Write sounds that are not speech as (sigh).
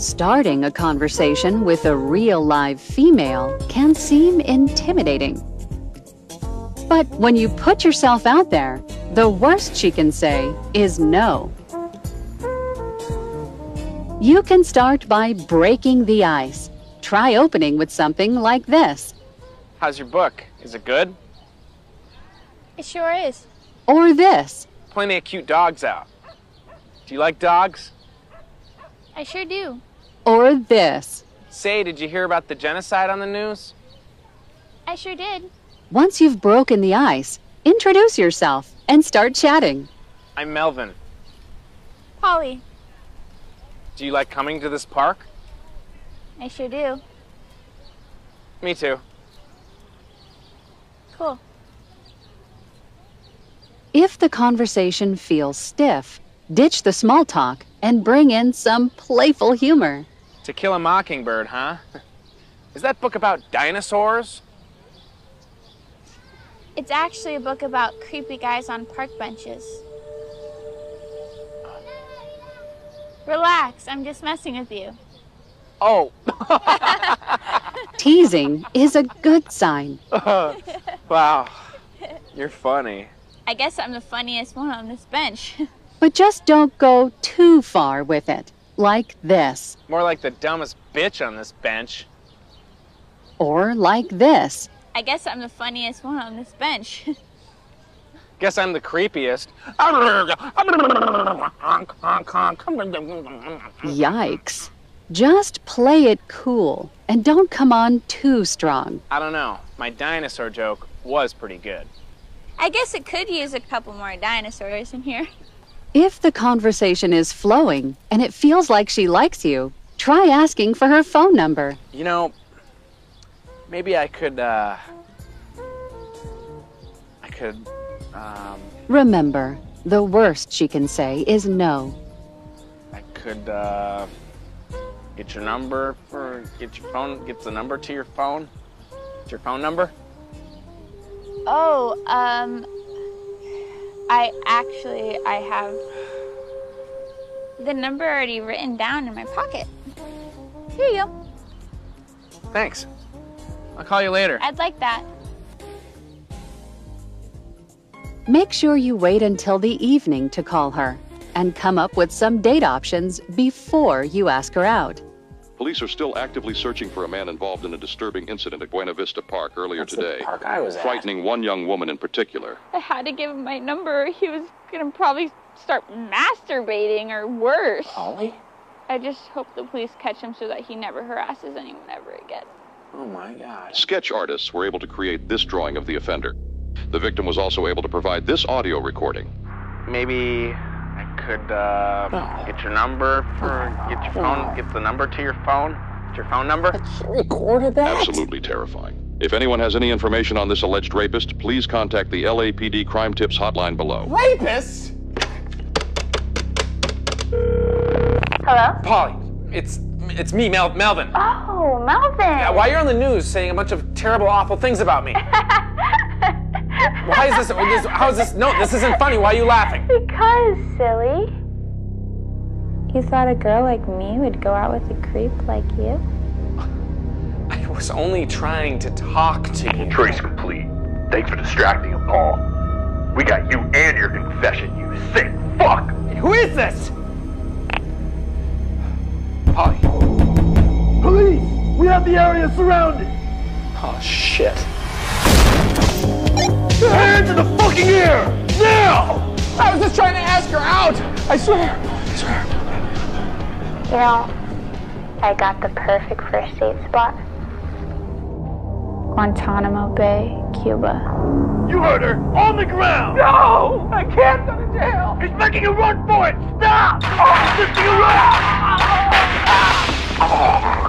Starting a conversation with a real live female can seem intimidating. But when you put yourself out there, the worst she can say is no. You can start by breaking the ice. Try opening with something like this. How's your book? Is it good? It sure is. Or this. Plenty of cute dogs out. Do you like dogs? I sure do. Or this. Say, did you hear about the genocide on the news? I sure did. Once you've broken the ice, introduce yourself and start chatting. I'm Melvin. Polly, Do you like coming to this park? I sure do. Me too. Cool. If the conversation feels stiff, ditch the small talk and bring in some playful humor. To Kill a Mockingbird, huh? (laughs) Is that book about dinosaurs? It's actually a book about creepy guys on park benches. Relax, I'm just messing with you. Oh, (laughs) Teasing is a good sign. (laughs) wow. You're funny. I guess I'm the funniest one on this bench. But just don't go too far with it, like this, More like the dumbest bitch on this bench. or like this. I guess I'm the funniest one on this bench. (laughs) Guess I'm the creepiest. Yikes. Just play it cool and don't come on too strong. I don't know. My dinosaur joke was pretty good. I guess it could use a couple more dinosaurs in here. (laughs) If the conversation is flowing and it feels like she likes you, try asking for her phone number. You know, maybe I could, uh. I could, um. Remember, the worst she can say is no. I could, uh. Get your number for. Get your phone. Get the number to your phone. Get your phone number? Oh, um, I actually, I have the number already written down in my pocket. Here you go. Thanks. I'll call you later. I'd like that. Make sure you wait until the evening to call her and come up with some date options before you ask her out. Police are still actively searching for a man involved in a disturbing incident at Buena Vista Park earlier That's the today, park I was at. frightening one young woman in particular. I had to give him my number. He was gonna probably start masturbating or worse. Polly? I just hope the police catch him so that he never harasses anyone ever again. Oh my god. Sketch artists were able to create this drawing of the offender. The victim was also able to provide this audio recording. Maybe I could, uh. Get your number for. Get your phone. Get the number to your phone. Get your phone number? recorded that? Absolutely terrifying. If anyone has any information on this alleged rapist, please contact the LAPD Crime Tips hotline below. Rapist? Hello? Polly, it's. It's me, Mel- Melvin. Oh, Melvin. Yeah, why you're on the news saying a bunch of terrible, awful things about me? (laughs) Why is this, this? How is this? No, this isn't funny. Why are you laughing? Because, silly. You thought a girl like me would go out with a creep like you? I was only trying to talk to you. Trace complete. Thanks for distracting him, Paul. We got you and your confession, you sick fuck! Who is this? Polly. Police! We have the area surrounded! Oh shit. Hands in the fucking air! Now! I was just trying to ask her out. I swear. I swear. You know, I got the perfect first date spot. Guantanamo Bay, Cuba. You heard her! On the ground! No! I can't go to jail! He's making a run for it! Stop! Oh, he's making a run! The (laughs)